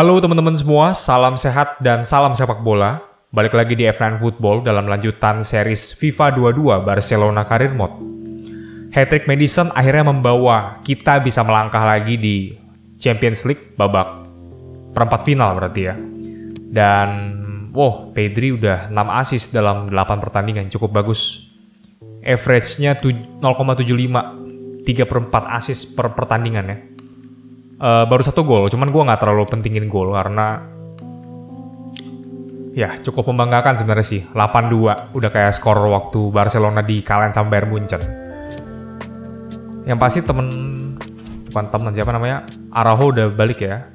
Halo teman-teman semua, salam sehat dan salam sepak bola. Balik lagi di F9 Football dalam lanjutan series FIFA 22 Barcelona Career Mode. Hat-trick Madison akhirnya membawa kita bisa melangkah lagi di Champions League babak perempat final berarti ya. Dan wow, Pedri udah 6 assist dalam 8 pertandingan, cukup bagus. Average-nya 0,75, 3 per 4 assist per pertandingan ya. Uh, baru satu gol, cuman gue nggak terlalu pentingin gol karena ya cukup membanggakan sebenarnya sih. 8-2 udah kayak skor waktu Barcelona di kalian sama Bayern Munchen. Yang pasti temen bukan temen siapa namanya Araujo udah balik ya.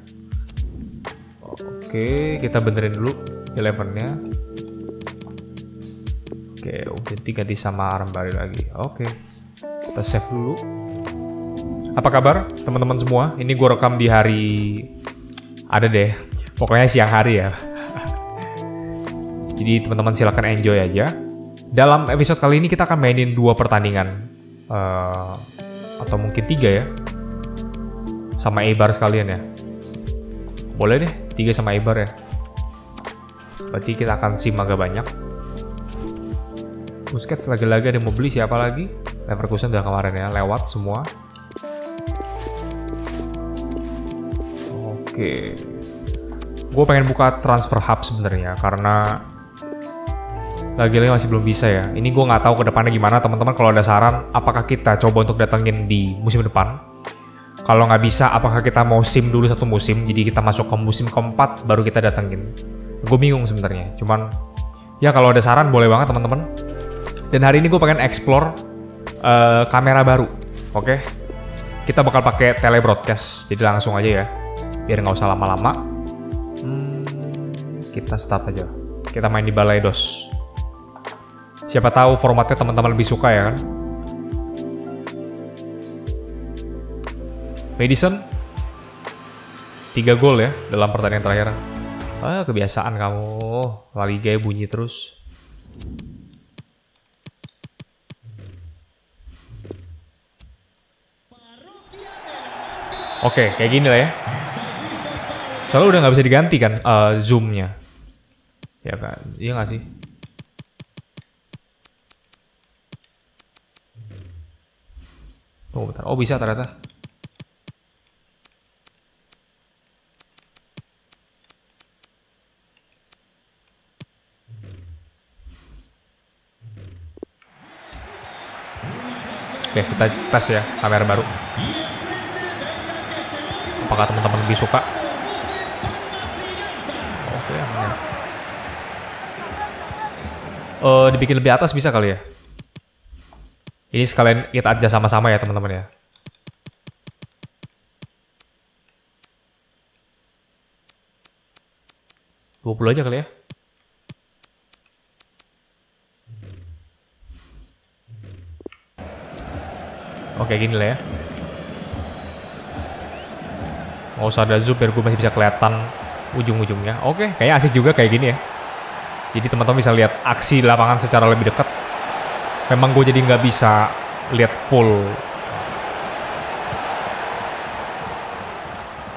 Oke, kita benerin dulu elevennya. Oke, ganti ganti sama Arambari lagi. Oke, kita save dulu. Apa kabar teman-teman semua? Ini gue rekam di hari ada deh, pokoknya siang hari ya. Jadi teman-teman silahkan enjoy aja. Dalam episode kali ini kita akan mainin dua pertandingan uh, atau mungkin tiga ya, sama Eibar sekalian ya. Boleh deh, tiga sama Eibar ya. Berarti kita akan sim agak banyak. Busquets lagi-lagi ada mau beli siapa lagi? Leverkusen udah kemarin ya, lewat semua. Oke. Gue pengen buka transfer hub sebenarnya karena lagi-lagi masih belum bisa ya. Ini gue nggak tahu ke depannya gimana teman-teman. Kalau ada saran, apakah kita coba untuk datengin di musim depan? Kalau nggak bisa, apakah kita mau sim dulu satu musim? Jadi kita masuk ke musim keempat baru kita datengin. Gue bingung sebenarnya. Cuman ya kalau ada saran boleh banget teman-teman. Dan hari ini gue pengen explore uh, kamera baru. Oke, okay? kita bakal pakai tele broadcast. Jadi langsung aja ya biar nggak usah lama-lama. Hmm, kita start aja. Kita main di balai dos. Siapa tahu formatnya teman-teman lebih suka ya kan? Madison. 3 gol ya dalam pertandingan terakhir. Ah kebiasaan kamu. La Liga bunyi terus. Oke, kayak gini lah ya. Soalnya udah nggak bisa diganti kan uh, zoomnya. Ya kan? Iya nggak sih? Oh, bentar. Oh, bisa ternyata. Oke, kita tes ya kamera baru. Apakah teman-teman lebih suka? Uh, dibikin lebih atas bisa kali ya? Ini sekalian kita aja sama-sama ya teman-teman ya. Dua puluh aja kali ya. Oke gini lah ya. Nggak usah ada zoom biar gue masih bisa kelihatan ujung-ujungnya. Oke, kayaknya asik juga kayak gini ya. Jadi teman-teman bisa lihat aksi lapangan secara lebih dekat. Memang gue jadi nggak bisa lihat full.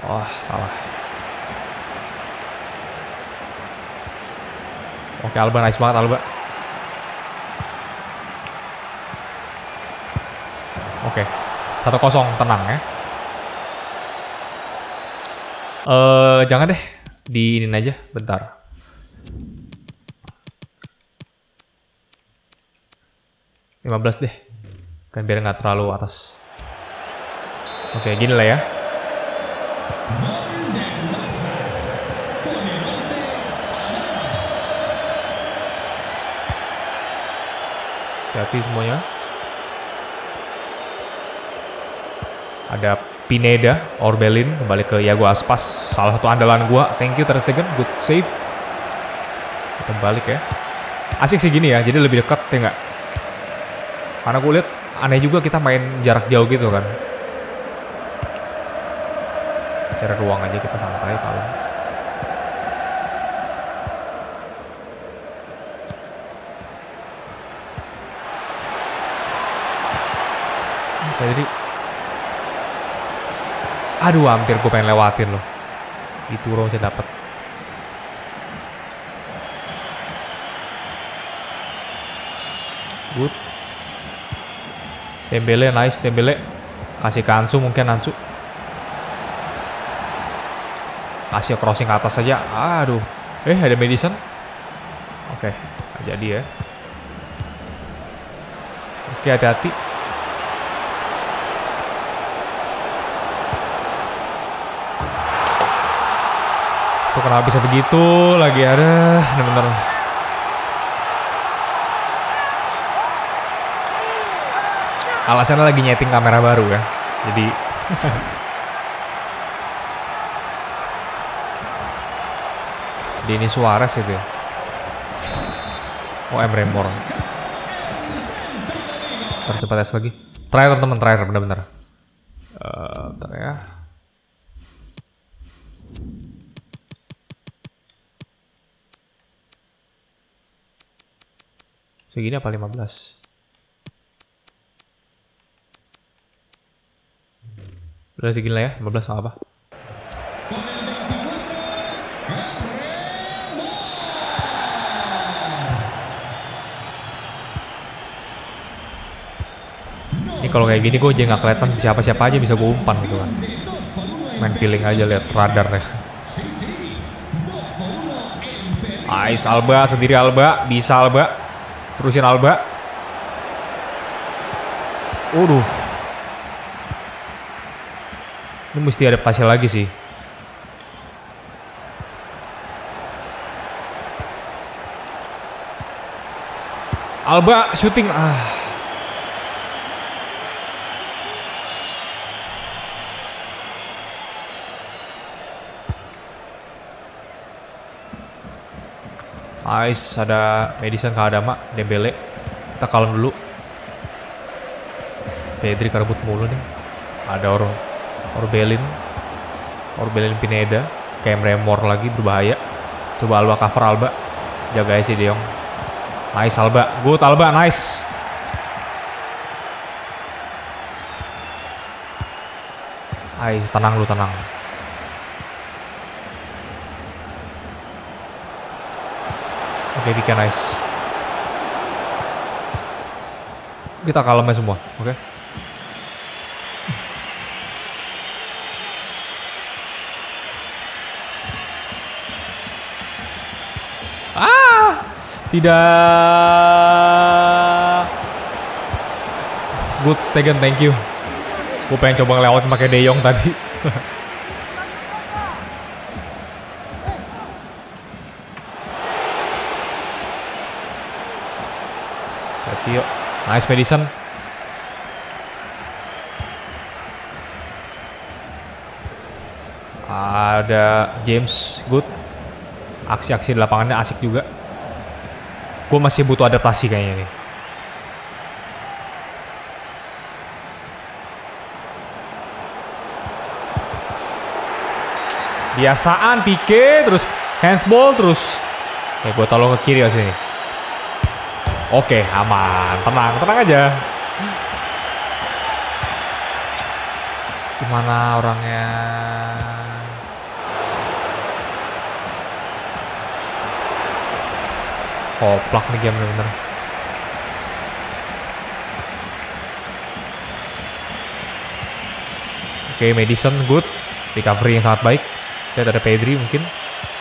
Wah, salah. Oke, Alba nice banget Alba. Oke, satu kosong tenang ya. Eh, uh, jangan deh, di ini aja, bentar. Lima belas deh. Kan biar nggak terlalu atas. Oke, gini lah ya. Hati semuanya. Ada Pineda, Orbelin, kembali ke Iago Aspas. Salah satu andalan gua. Thank you Ter Stegen, good save. Kita balik ya. Asik sih gini ya, jadi lebih dekat ya nggak? Karena gue lihat aneh juga kita main jarak jauh gitu kan. Cari ruang aja kita santai kalau. Jadi Aduh hampir gue pengen lewatin loh Ituro saya dapat. Good. Dembele nice Dembele. Kasih ke Ansu mungkin Ansu. Kasih crossing ke atas saja. Aduh. Eh ada Madison. Oke, nggak jadi ya. Oke hati-hati. Tuh kenapa bisa begitu lagi ada bener-bener. Alasannya lagi nyeting kamera baru ya. Jadi Denny Suarez itu ya. Oh Emre Mor. Coba tes lagi. Terakhir teman-teman terakhir bener-bener. Uh, bentar ya. Segini apa 15? Udah segini lah ya, 15 sama apa? Ini kalau kayak gini gue aja nggak kelihatan siapa-siapa aja bisa gue umpan gitu kan. Main feeling aja lihat radar ya. Ais Alba sendiri Alba, bisa Alba. Terusin Alba. Waduh. Ini mesti adaptasi lagi sih. Alba shooting ah. Nice, ada Madison ke Adama, Dembele. Kita kalem dulu. Pedri kerebut mulu nih. Ada Or Orbelin. Orbelin Pineda. Kayak Remor lagi berbahaya. Coba Alba cover Alba. Jaga si De Jong. Nice Alba. Good Alba, nice. Ais, tenang lu, tenang. Oke, okay, nice. Kita kalem semua, oke? Okay? Ah! Tidak. Good Stegen, thank you. Gue pengen coba ngelewat pakai De Jong tadi. Tio. Nice Madison. Ada James Good. Aksi-aksi di lapangannya asik juga. Gue masih butuh adaptasi kayaknya nih. Biasaan Pique terus handsball terus. Ya gue tolong ke kiri sini. Oke, aman. Tenang, tenang aja. Gimana orangnya? Koplak nih game bener-bener. Oke, Madison good. Recovery yang sangat baik. Lihat ada Pedri mungkin.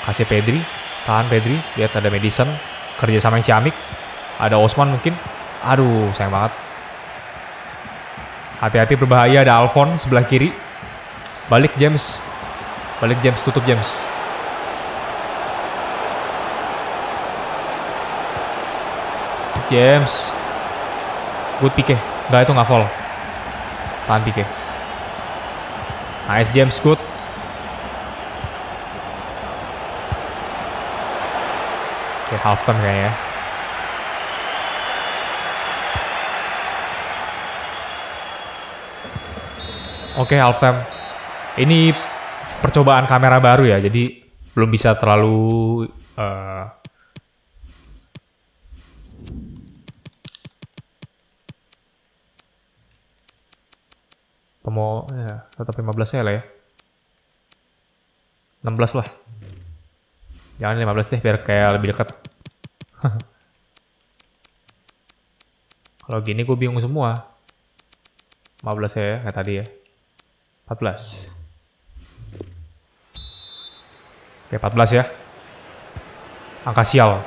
Kasih Pedri. Tahan Pedri. Lihat ada Madison. Kerja sama yang Ciamik. Ada Osman mungkin. Aduh, sayang banget. Hati-hati berbahaya ada Alfon sebelah kiri. Balik James. Balik James, tutup James. James. Good pick Enggak itu nggak fall. Tahan pick Nice James, good. Oke, half time kayaknya ya. Oke, okay, half time. Ini percobaan kamera baru ya, jadi belum bisa terlalu uh, Pemo ya, tetap 15 ya lah ya. 16 lah. Jangan 15 deh biar kayak lebih dekat. Kalau gini gue bingung semua. 15 ya kayak tadi ya. 14. Oke 14 ya. Angka sial.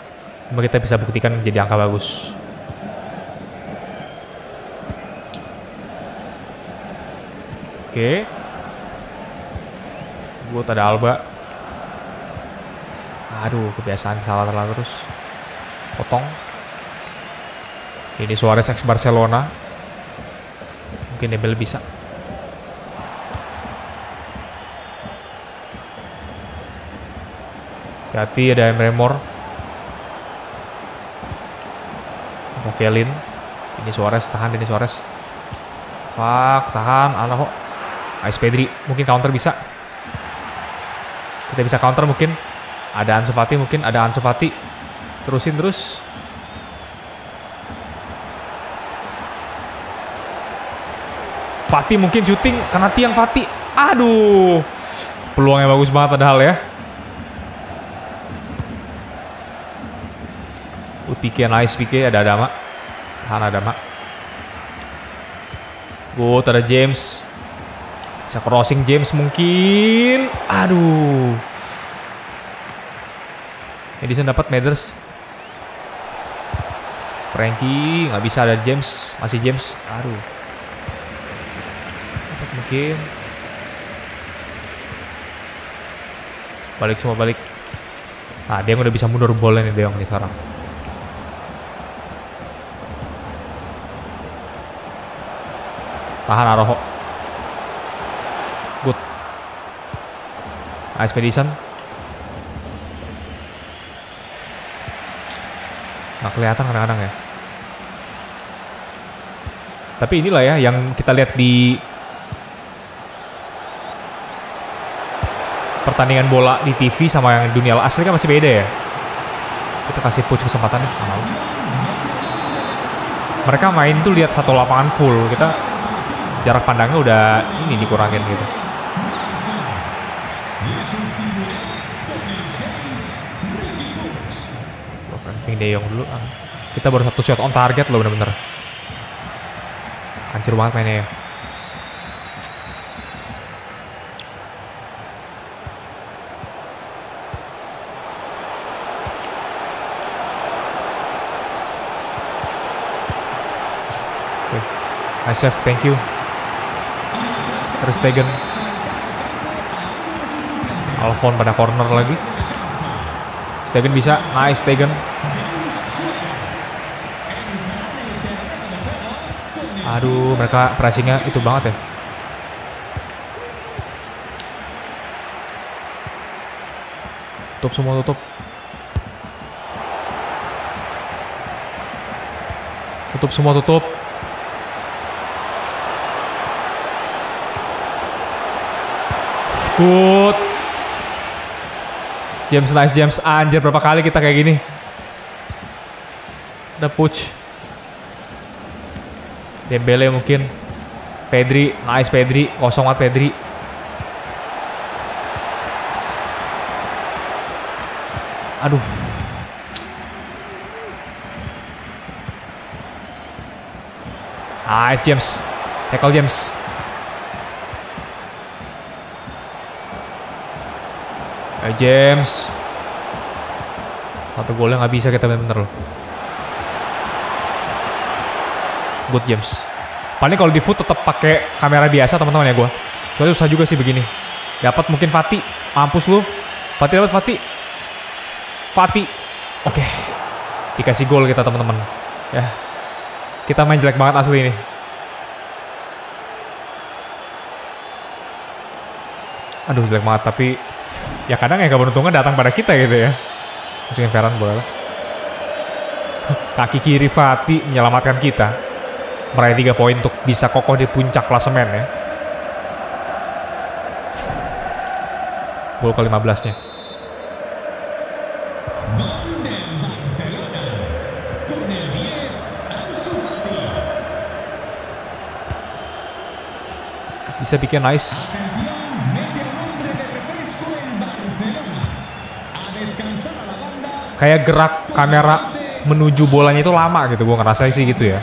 Cuma kita bisa buktikan menjadi angka bagus. Oke. Gue ada Alba. Aduh, kebiasaan salah-salah terus. Potong. Ini Suarez ex Barcelona. Mungkin Nebel bisa. Hati ada Emre Mor. Mokelin. Ini Suarez tahan ini Suarez. Fuck, tahan. Alaho. Ice Pedri, mungkin counter bisa. Kita bisa counter mungkin. Ada Ansu Fati mungkin, ada Ansu Fati. Terusin terus. Fati mungkin syuting kena tiang Fati. Aduh. Peluangnya bagus banget padahal ya. PK nice PK ada Adama. Tahan Adama. Good ada James. Bisa crossing James mungkin. Aduh. Edison dapat Mathers. Frankie nggak bisa ada James, masih James. Aduh. Dapat mungkin. Balik semua balik. Nah, dia udah bisa mundur boleh nih Deong nih sekarang. Tahan Aroho. Nice Madison. Nggak kelihatan kadang-kadang ya. Tapi inilah ya yang kita lihat di pertandingan bola di TV sama yang dunia asli kan masih beda ya. Kita kasih push kesempatannya. Mau. Mereka main tuh lihat satu lapangan full. Kita jarak pandangnya udah ini dikurangin gitu. Penting De dulu. ah. Kita baru satu shot on target loh bener-bener. Hancur banget mainnya ya. Nice save, thank you. Ter Stegen. Alfon pada corner lagi. Stegen bisa, nice Stegen. Aduh, mereka pressingnya itu banget ya. Tutup semua tutup. Tutup semua tutup. Good. James nice James anjir berapa kali kita kayak gini. Ada push. Dembele mungkin. Pedri, nice Pedri, kosong banget Pedri. Aduh. Nice James. Tackle James. Eh James. Satu golnya nggak bisa kita bener-bener loh. Good James. Paling kalau di foot tetap pakai kamera biasa teman-teman ya gue. Soalnya susah juga sih begini. Dapat mungkin Fati. Mampus lu. Fati dapat Fati. Fati. Oke. Dikasih gol kita teman-teman. Ya. Kita main jelek banget asli ini. Aduh jelek banget tapi ya kadang ya keberuntungan datang pada kita gitu ya. Masukin Ferran boleh lah. Kaki kiri Fati menyelamatkan kita. Meraih 3 poin untuk bisa kokoh di puncak klasemen ya. Gol ke-15-nya. Bisa bikin nice. kayak gerak kamera menuju bolanya itu lama gitu gue ngerasa sih gitu ya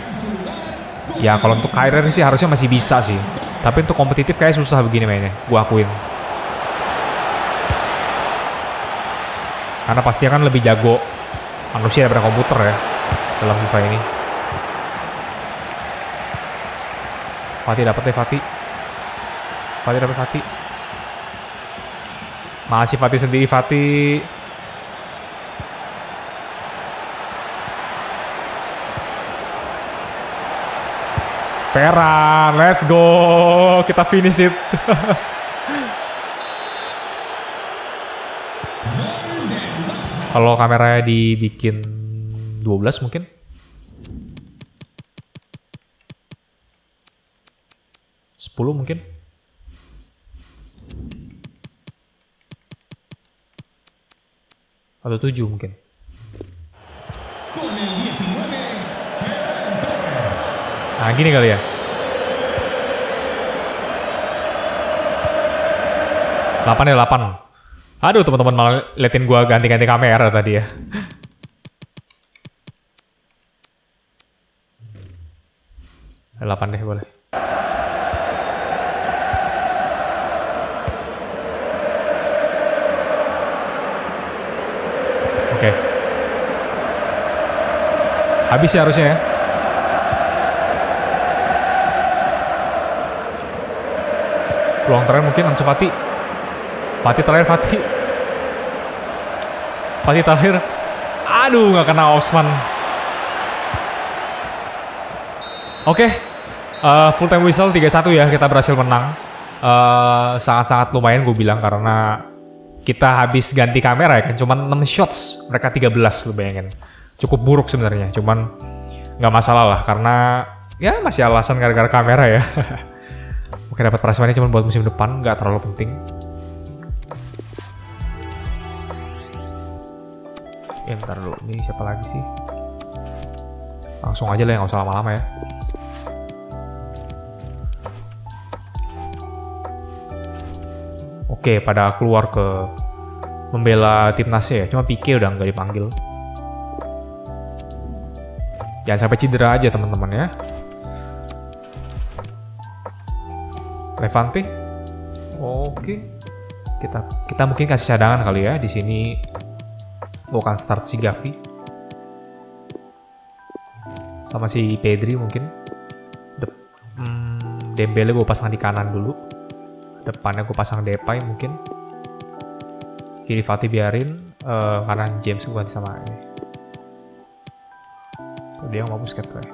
ya kalau untuk karir sih harusnya masih bisa sih. Tapi untuk kompetitif kayak susah begini mainnya. Gue akuin. Karena pasti akan lebih jago manusia daripada komputer ya dalam FIFA ini. Fatih dapat deh Fatih. Fatih dapat Fatih. Masih Fatih sendiri Fatih Ferran, let's go. Kita finish it. Kalau kameranya dibikin 12 mungkin. Sepuluh mungkin. Atau tujuh mungkin. Nah gini kali ya. 8 ya 8. Aduh teman-teman malah liatin gua ganti-ganti kamera tadi ya. Delapan deh boleh. Oke. Habis ya harusnya ya. Peluang terakhir mungkin Ansu Fati. Fati terakhir Fati. Fati terakhir. Aduh nggak kena Osman. Oke. Okay. Uh, full time whistle 3-1 ya kita berhasil menang. Uh, sangat-sangat lumayan gue bilang karena kita habis ganti kamera ya kan cuman 6 shots mereka 13 lu bayangin cukup buruk sebenarnya cuman nggak masalah lah karena ya masih alasan gara-gara kamera ya Oke dapat prasmanin cuma buat musim depan, nggak terlalu penting. Ya bentar dulu, ini siapa lagi sih? Langsung aja lah, nggak usah lama-lama ya. Oke, pada keluar ke membela timnasnya ya, cuma Pique udah nggak dipanggil. Jangan sampai cedera aja teman-teman ya. Levante. Oke. Kita kita mungkin kasih cadangan kali ya di sini. Bukan start si Gavi. Sama si Pedri mungkin. Dep hmm, Dembele gue pasang di kanan dulu. Depannya gue pasang Depay mungkin. Kiri Fatih biarin. Uh, kanan James gue ganti sama ini. Dia mau Busquets lah.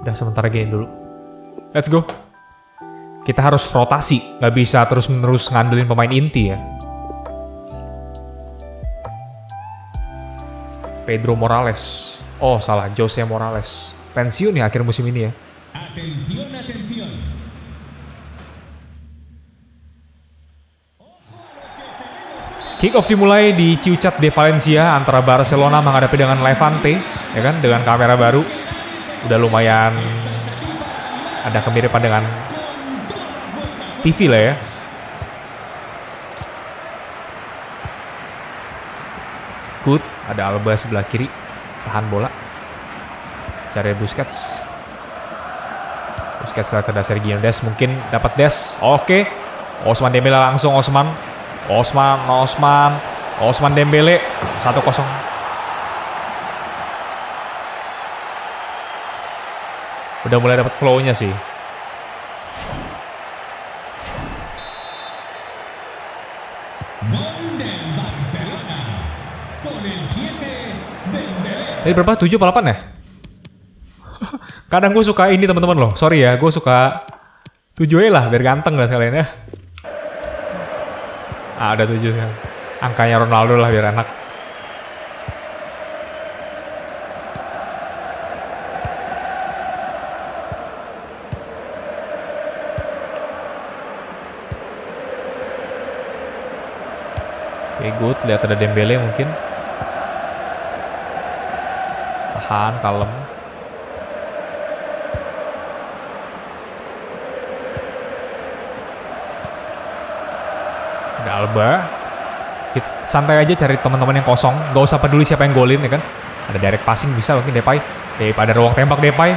Udah sementara gini dulu. Let's go. Kita harus rotasi, nggak bisa terus-menerus ngandelin pemain inti ya. Pedro Morales. Oh, salah. Jose Morales. Pensiun ya akhir musim ini ya. Atención, atención. Kick off dimulai di Ciucat de Valencia antara Barcelona menghadapi dengan Levante, ya kan, dengan kamera baru. Udah lumayan ada kemiripan dengan TV lah ya. Good, ada Alba sebelah kiri, tahan bola. Cari Busquets. Busquets lihat ada Sergio Des, mungkin dapat Des. Oke. Osman Dembele langsung Osman. Osman, Osman, Osman Dembele 1-0. Udah mulai dapat flow-nya sih. Gol del Barcelona. Con el 7, Dembélé. Tadi berapa? 7 apa 8 ya? Kadang gue suka ini teman-teman loh. Sorry ya, gue suka 7 aja lah biar ganteng lah sekalian ya. Ah, ada 7 kan. Angkanya Ronaldo lah biar enak. Lihat ada Dembele mungkin. Tahan, kalem. Ada Alba. Kita santai aja cari teman-teman yang kosong. Gak usah peduli siapa yang golin ya kan. Ada direct passing bisa mungkin Depay. Daripada ruang tembak Depay.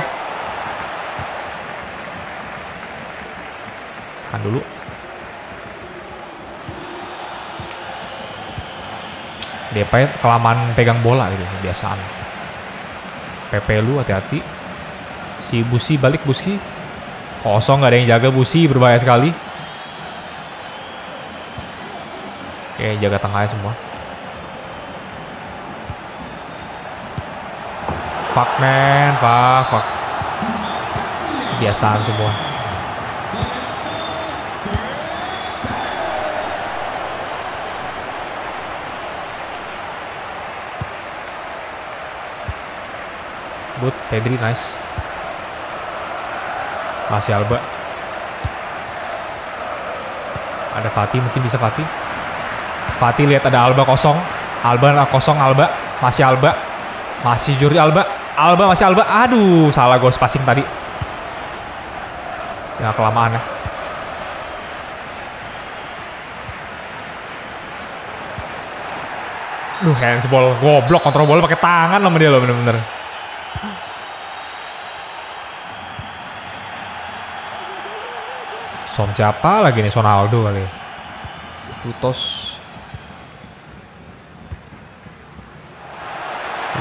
Kan dulu. Depay kelamaan pegang bola gitu kebiasaan. PP lu hati-hati. Si Busi balik Buski. Kosong gak ada yang jaga Busi berbahaya sekali. Oke jaga tengahnya semua. Fuck man, fuck, fuck. Kebiasaan semua. Good, Pedri nice. Masih Alba. Ada Fatih mungkin bisa Fatih. Fatih lihat ada Alba kosong. Alba kosong Alba. Masih Alba. Masih Jordi Alba. Alba masih Alba. Aduh, salah gol passing tadi. Ya kelamaan ya. Duh, handsball. Goblok kontrol bola pakai tangan sama dia loh bener-bener. Son siapa lagi nih? Sonaldo kali. Frutos.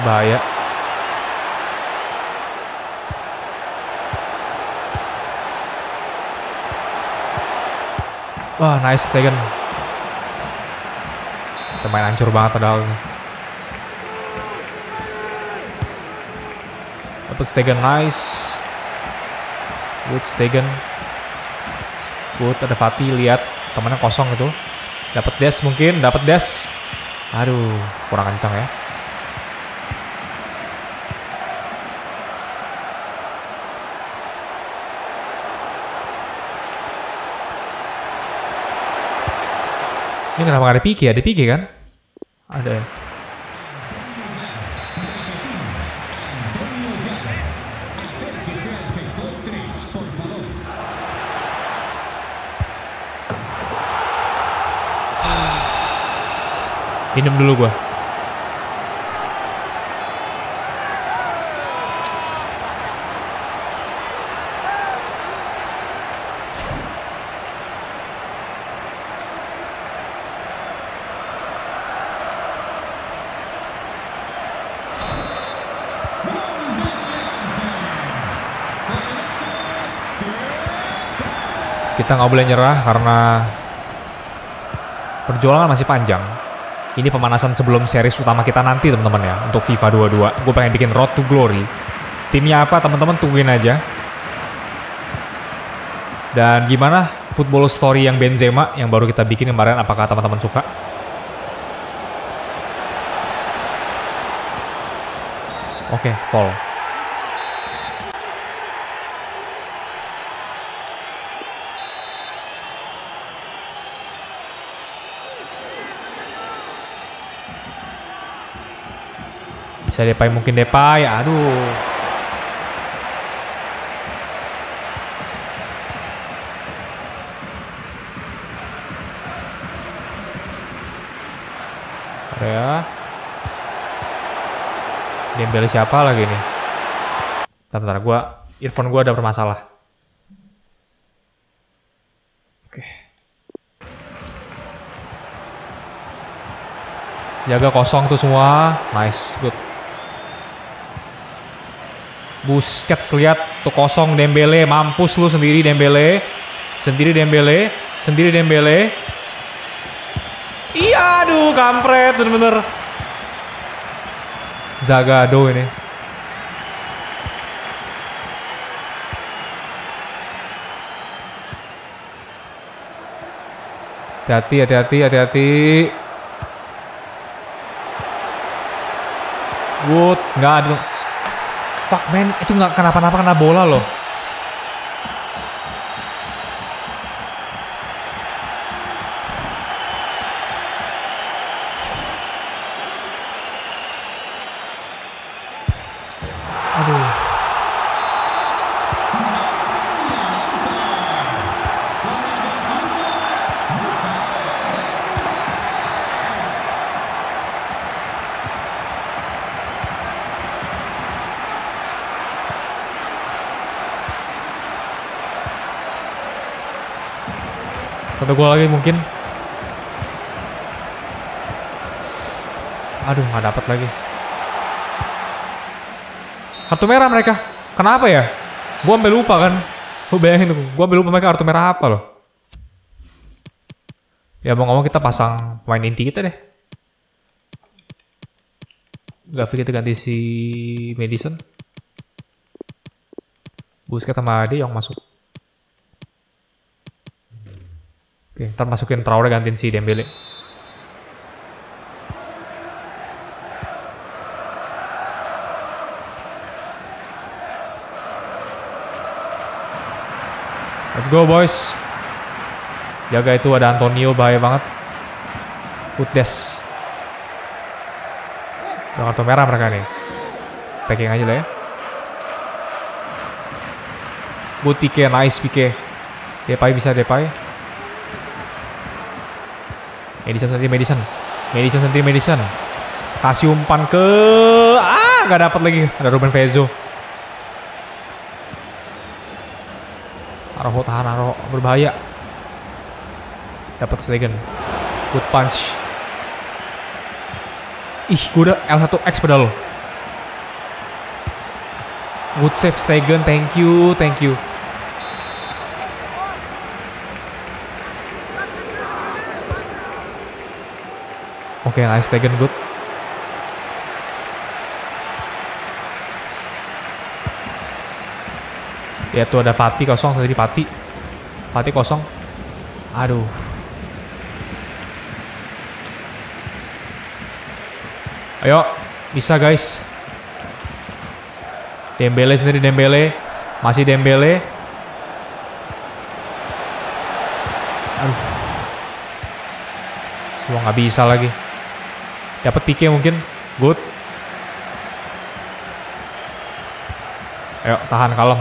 Bahaya. Wah, nice Stegen. Kita main hancur banget padahal. Dapat Stegen nice. Good Stegen. Good ada Fatih lihat temannya kosong itu. Dapat dash mungkin, dapat dash. Aduh, kurang kencang ya. Ini kenapa gak ada Pique? Ada Pique kan? Ada ya. Minum dulu gua. Kita nggak boleh nyerah karena perjuangan masih panjang. Ini pemanasan sebelum series utama kita nanti teman-teman ya untuk FIFA 22. Gue pengen bikin Road to Glory. Timnya apa teman-teman tungguin aja. Dan gimana football story yang Benzema yang baru kita bikin kemarin apakah teman-teman suka? Oke, fall. Bisa Depay mungkin Depay. Aduh. Area. Dembele siapa lagi nih? Bentar, bentar. Gua, earphone gua ada bermasalah. Oke. Jaga kosong tuh semua. Nice, good. Busquets lihat tuh kosong Dembele, mampus lu sendiri Dembele. Sendiri Dembele, sendiri Dembele. Iya, aduh kampret bener-bener. Zagado ini. Hati-hati, hati-hati, hati-hati. Wood, nggak ada. Fuck man, itu nggak kenapa-napa kena bola loh. Satu gol lagi mungkin. Aduh, nggak dapat lagi. Kartu merah mereka. Kenapa ya? Gua sampai lupa kan. Lu bayangin tuh, gua sampai lupa mereka kartu merah apa loh. Ya mau ngomong kita pasang pemain inti kita deh. Gavi kita ganti si Madison. Busquets sama Ade yang masuk. Oke, ntar masukin Traore gantiin si Dembele. Let's go boys. Jaga itu ada Antonio bahaya banget. Utdes. Udah kartu merah mereka nih. Packing aja lah ya. Pique, nice Pique. Depay bisa Depay. Madison sendiri Madison. Madison sendiri Madison. Kasih umpan ke ah nggak dapat lagi. Ada Ruben Vezo. Aroho tahan Aroho berbahaya. Dapat Stegen. Good punch. Ih, gue udah L1X pedal. Good save Stegen, thank you, thank you. Oke, okay, nice Stegen, good. Ya tuh ada Fatih kosong tadi Fatih. Fatih kosong. Aduh. Ayo, bisa guys. Dembele sendiri Dembele, masih Dembele. Aduh. Semua nggak bisa lagi. Dapat Pique mungkin. Good. Ayo, tahan kalem.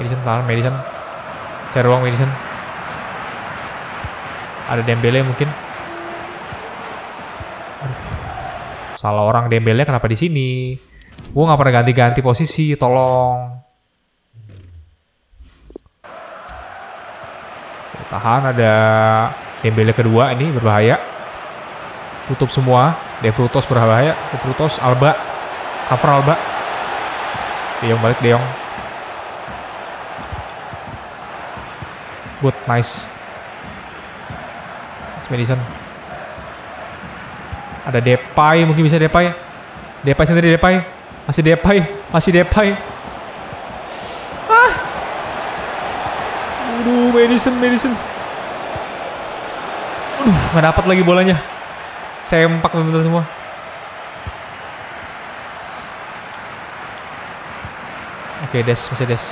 Madison tahan Madison. Cari ruang Madison. Ada Dembele mungkin. Aduh. Salah orang Dembele kenapa di sini? Gue nggak pernah ganti-ganti posisi, tolong. Tahan ada Dembele kedua ini berbahaya. Tutup semua. De Frutos berbahaya. De Frutos, Alba. Cover Alba. De Jong balik, De Jong. Good, nice. Nice Madison. Ada Depay, mungkin bisa Depay. Depay sendiri Depay. Masih Depay, masih Depay. Ah. Aduh, Madison, Madison. Aduh, nggak dapat lagi bolanya. Sempak bener semua. Oke, Des, masih Des.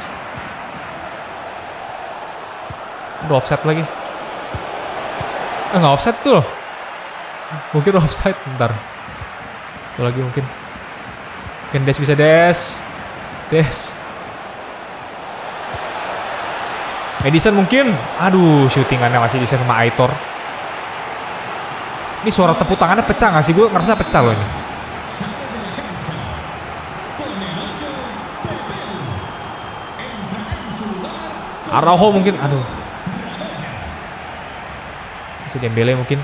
Udah offset lagi. Eh, nggak offset tuh loh. Mungkin offside bentar. Satu lagi mungkin. Mungkin Des bisa Des. Des. Madison mungkin. Aduh, syutingannya masih di sama Aitor. Ini suara tepuk tangannya pecah gak sih? Gue ngerasa pecah loh ini. Araujo mungkin. Aduh. Masih Dembele mungkin.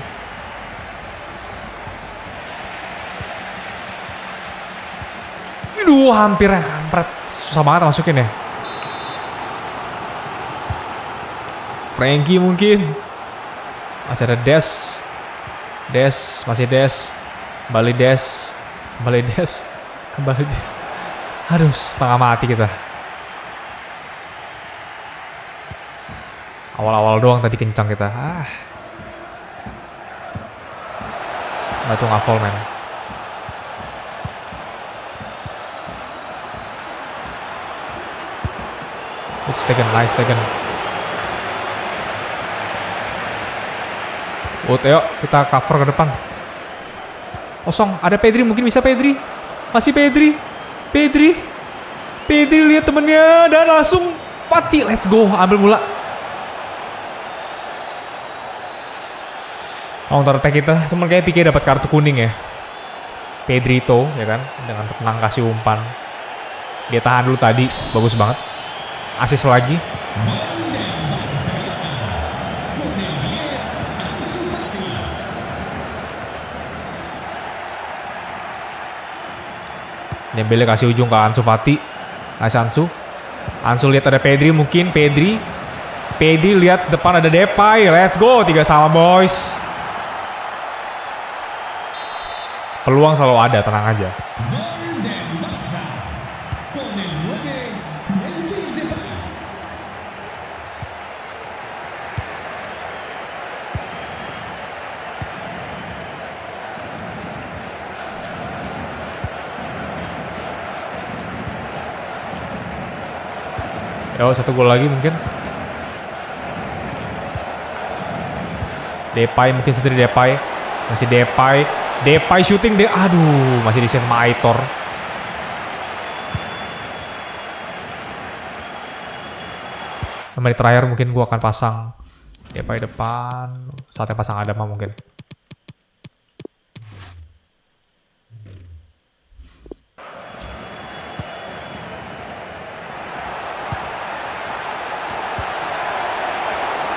Aduh, hampir ya kampret. Susah banget masukin ya. Frankie mungkin. Masih ada Des. Des, masih Des. Kembali Des. Kembali Des. Kembali Des. Aduh, setengah mati kita. Awal-awal doang tadi kencang kita. Ah. Nggak full, man. It's taken, nice taken. Wood, ayo kita cover ke depan. Kosong, ada Pedri, mungkin bisa Pedri. Masih Pedri. Pedri. Pedri lihat temennya dan langsung Fatih, let's go, ambil bola. Counter attack kita, cuman kayak pikir dapat kartu kuning ya. Pedrito, ya kan, dengan tenang kasih umpan. Dia tahan dulu tadi, bagus banget. Asis lagi. Dembele kasih ujung ke Ansu Fati. Kasih Ansu. Ansu lihat ada Pedri mungkin. Pedri. Pedri lihat depan ada Depay. Let's go. Tiga sama boys. Peluang selalu ada, tenang aja. Gol del Barça. Con el 9, Memphis Depay. Yo, satu gol lagi mungkin. Depay mungkin sendiri Depay. Masih Depay. Depay shooting deh. Aduh, masih di sama Aitor. Menit terakhir mungkin gua akan pasang Depay depan. Saatnya pasang Adama mungkin.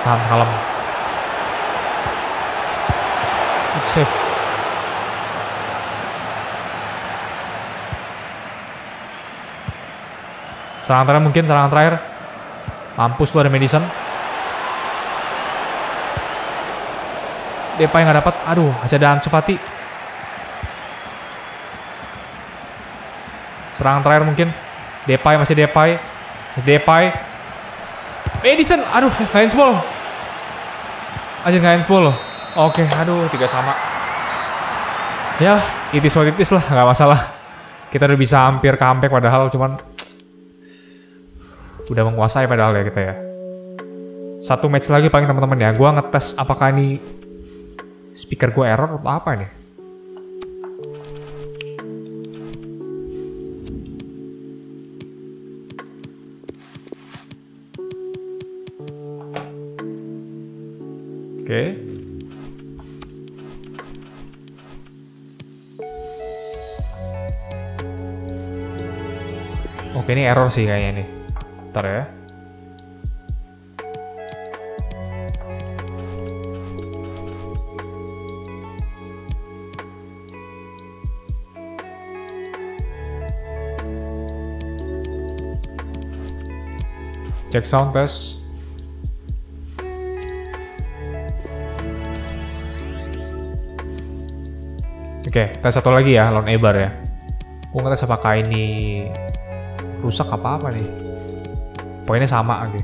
Tahan kalem. Good save. Serangan terakhir mungkin, serangan terakhir. Mampus tuh ada Madison. Depay nggak dapat. Aduh, masih ada Ansu Fati. Serangan terakhir mungkin. Depay masih Depay. Depay. Madison, aduh, handsball. Aja nggak handsball loh. Oke, aduh, tiga sama. Ya, it is what it is lah, nggak masalah. Kita udah bisa hampir comeback padahal cuman udah menguasai padahal ya kita ya. Satu match lagi paling teman-teman ya. Gua ngetes apakah ini speaker gue error atau apa nih. Oke. Oke ini error sih kayaknya nih. Ntar ya. Cek sound test. Oke, tes satu lagi ya, lawan Ebar ya. Gue ngetes apakah ini rusak apa apa nih. Poinnya sama lagi.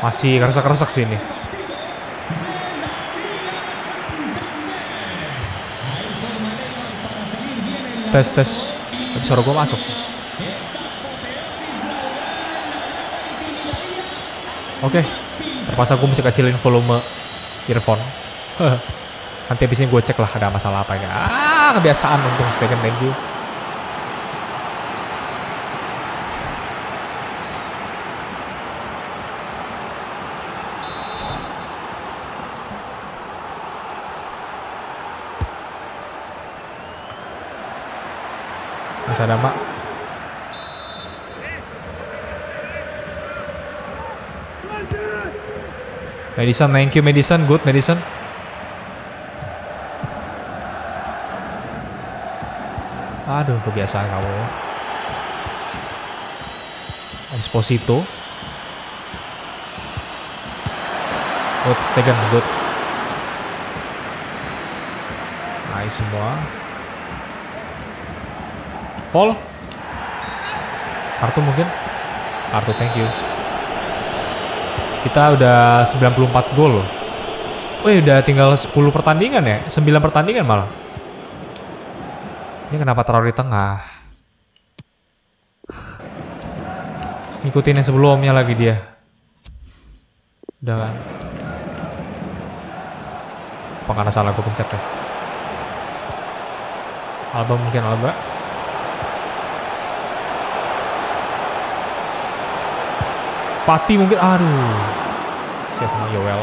Masih keresak-keresak sih ini. Tes tes. Tapi suara gue masuk. Oke. Terpaksa gue mesti kecilin volume earphone. Nanti abis ini gue cek lah ada masalah apa ya. Ah, kebiasaan untung second thank you. Masih ada mak. Madison, thank you Madison, good Madison. Aduh, kebiasaan kamu. Exposito. Good, Stegen, good. Nice semua. Fall. Kartu mungkin? Kartu, thank you. Kita udah 94 gol loh. Wih, udah tinggal 10 pertandingan ya? 9 pertandingan malah. Ini kenapa taruh di tengah? Ngikutin yang sebelumnya lagi dia. Udah kan. Apa karena salah gue pencet ya? Alba mungkin Alba. Fatih mungkin, aduh. Saya sama Yoel.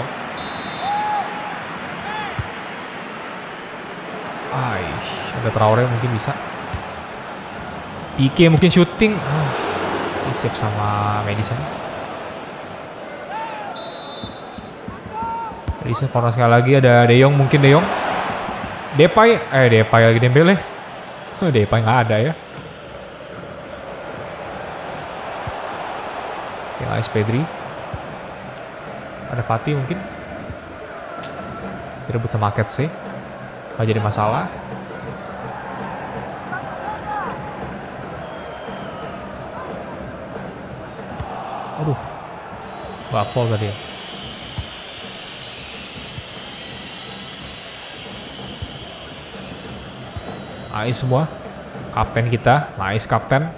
Aish, ada Traore mungkin bisa. Pique mungkin shooting. Ah, save sama Madison. Madison corner sekali lagi ada De Jong mungkin De Jong. Depay, eh Depay lagi Dembele. Depay nggak ada ya. Nice Pedri. Ada Fatih mungkin. Direbut sama sih. Nggak jadi masalah. Aduh. Nggak fall tadi ya. Nice semua. Kapten kita. Nice kapten.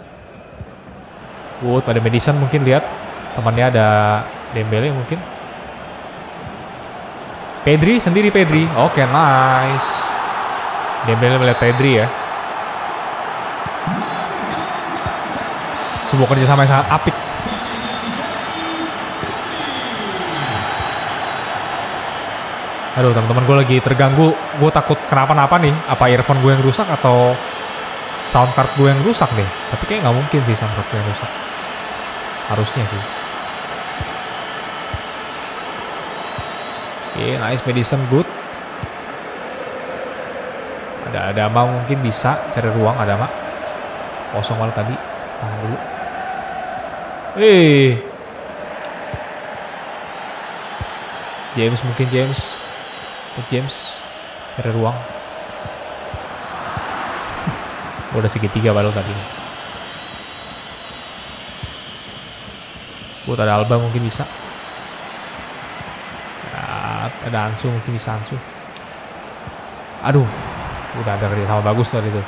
Wood pada Madison mungkin lihat. Temannya ada Dembele mungkin. Pedri sendiri Pedri. Oke, nice. Dembele melihat Pedri ya. Sebuah kerjasama yang sangat apik. Aduh teman-teman gue lagi terganggu. Gue takut kenapa-napa nih. Apa earphone gue yang rusak atau sound card gue yang rusak deh. Tapi kayak nggak mungkin sih sound card gue yang rusak. Harusnya sih. Oke, nice medicine good. Ada ada Adama mungkin bisa cari ruang ada Adama. Kosong malah tadi. Tahan dulu. Eh. James mungkin James. James cari ruang. Udah segitiga baru tadi. Buat ada Alba mungkin bisa. Ada Ansu mungkin bisa Ansu. Aduh, udah ada kerja sama bagus tadi tuh.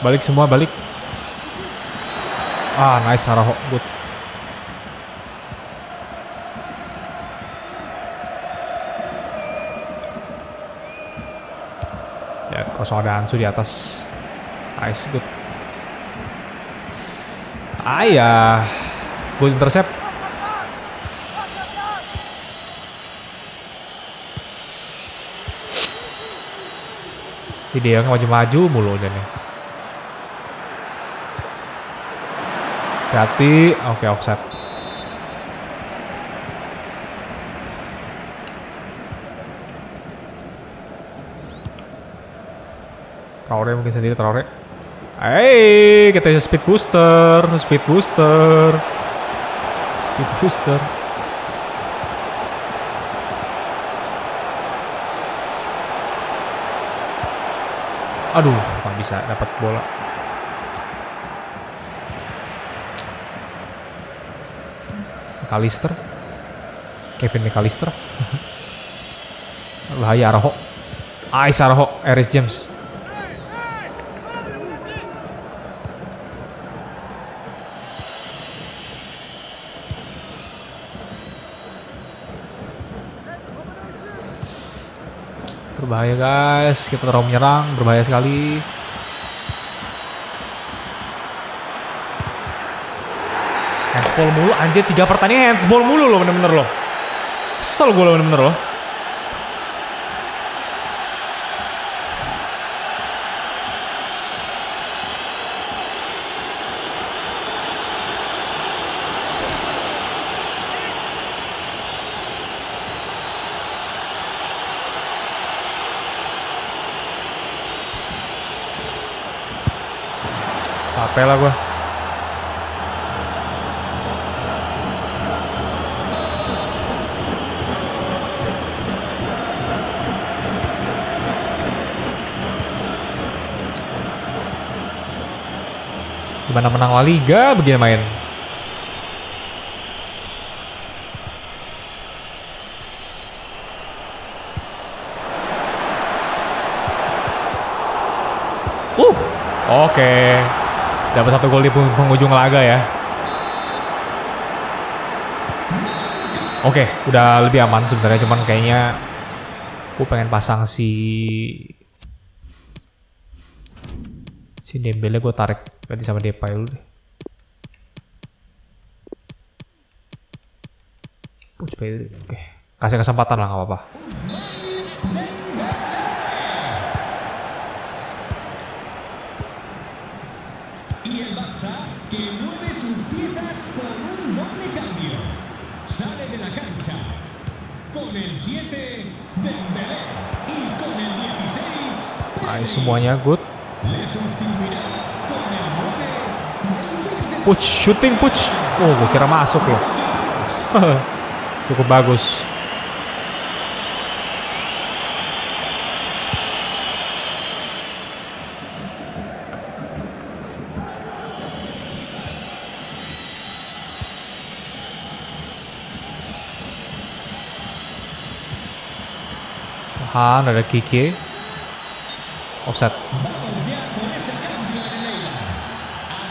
Balik semua, balik. Ah, nice Saraho. Good. Ya, kosong ada Ansu di atas. Nice, good. Ah ya. Good intercept. Si dia maju-maju mulu dan nih. Hati, oke offset. Traore mungkin sendiri Traore. Hey, kita speed booster, speed booster, speed booster. Aduh, nggak bisa dapat bola. McAllister. Kevin McAllister. Bahaya Araho. Ais Araho, Eris James. Berbahaya guys, kita terlalu menyerang, berbahaya sekali. Handsball mulu, anjir tiga pertandingan handsball mulu loh bener-bener loh. Kesel gue loh bener-bener loh. Capek lah gue. Gimana menang La Liga begini main. Uh, oke. Okay. Dapat satu gol di penghujung laga ya. Oke, okay, udah lebih aman sebenarnya cuman kayaknya aku pengen pasang si si Dembele gue tarik ganti sama Depay dulu deh. Oke. Kasih kesempatan lah nggak apa-apa. 17, Ay, semuanya good. Puch, shooting, puch. Oh, gue kira masuk loh. Cukup bagus.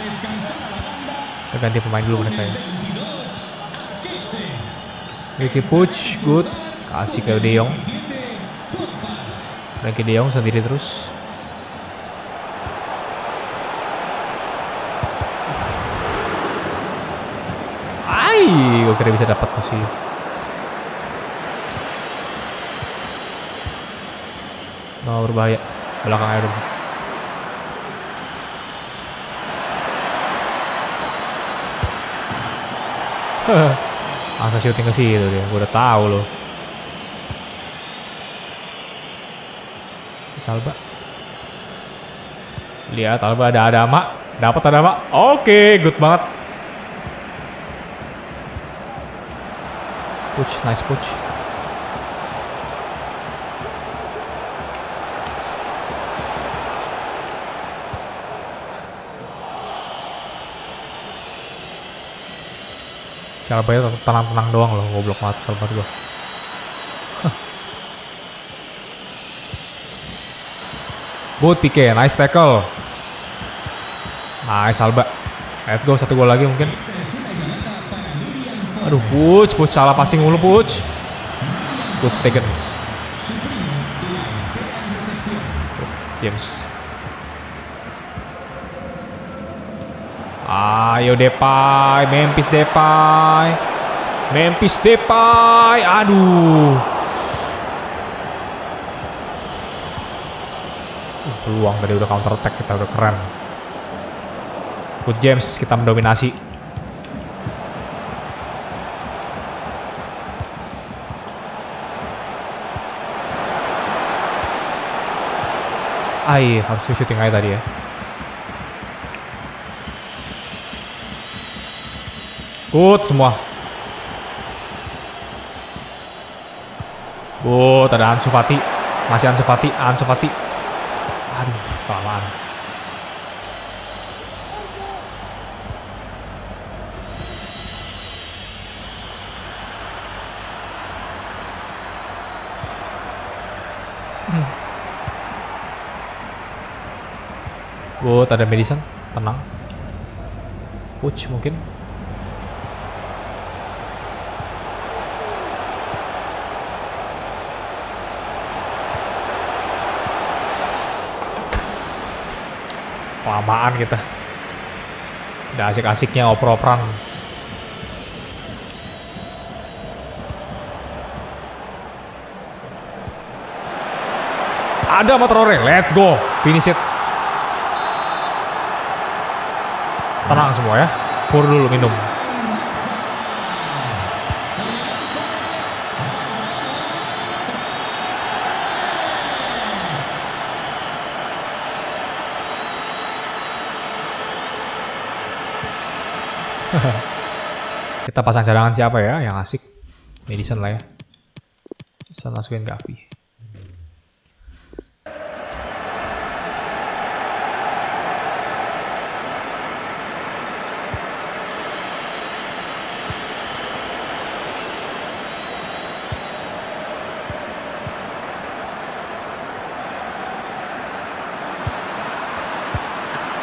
Descansar a la banda Kita ganti pemain dulu mereka ya. 22 Akeche. Ricky Puch, good. Kasih ke De Jong. 17 Corpas. Frankie De Jong sendiri terus. Ai, gue kira bisa dapat tuh sih. No, berbahaya. Belakang Iron. Masa syuting ke situ dia, gue udah tahu loh. Salba. Lihat Alba ada Adama, dapat Adama. Oke, good banget. Push, nice push. Itu tenang-tenang doang loh, goblok banget Salba gua. Good PK, nice tackle. Nice Alba. Let's go, satu gol lagi mungkin. Aduh, Puch, Puch salah passing mulu Puch. Good taken. James. Ayo Depay, Memphis Depay. Memphis Depay. Aduh. Uh, peluang tadi udah counter attack kita udah keren. Good James kita mendominasi. Ai, harus shooting aja tadi ya. Good semua. Good, ada Ansu Fati. Masih Ansu Fati, Ansu Fati. Aduh, kelamaan. Good, ada Madison. Tenang. Push mungkin. Kelamaan kita. Udah asik-asiknya oper-operan. Ada Matrore, let's go. Finish it. Tenang semua ya. Fur dulu minum. Pasang cadangan siapa ya yang asik? Madison lah ya. Bisa masukin Gavi.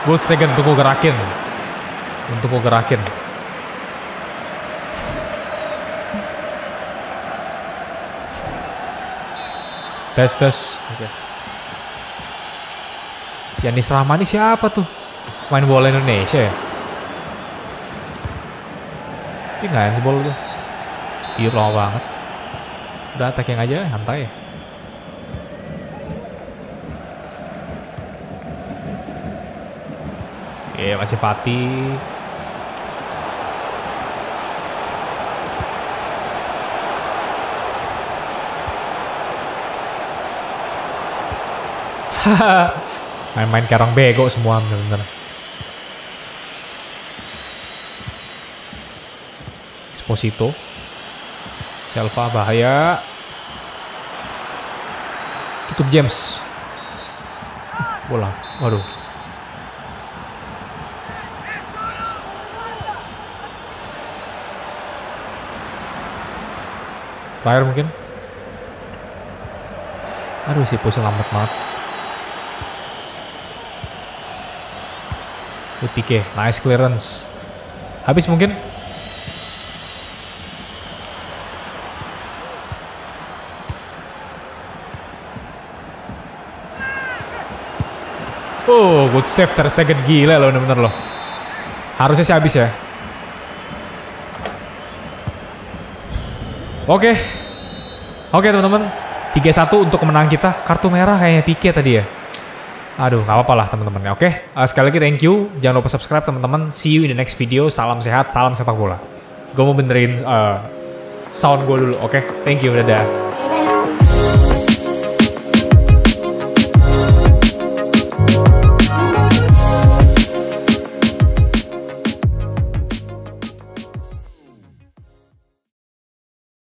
Good second gue gerakin. Untuk gue gerakin. Tes tes. Oke. Yanis Rahmani siapa tuh? Main bola Indonesia ya? Ini nggak handsball tuh. Iya lama banget. Udah attacking aja, santai. Iya masih Fatih. Main-main kayak orang bego semua bener-bener. Exposito. Selva bahaya. Tutup James. Bola. Waduh. Terakhir mungkin. Aduh si posisi lambat banget. Good PK, nice clearance. Habis mungkin. Oh, good save Ter Stegen gila loh bener-bener loh. Harusnya sih habis ya. Oke. Oke teman-teman. 3-1 untuk kemenangan kita. Kartu merah kayaknya Pique tadi ya. Aduh, nggak apa-apa lah teman-teman. Oke, uh, sekali lagi thank you. Jangan lupa subscribe teman-teman. See you in the next video. Salam sehat, salam sepak bola. Gue mau benerin uh, sound gue dulu. Oke, thank you. Dadah.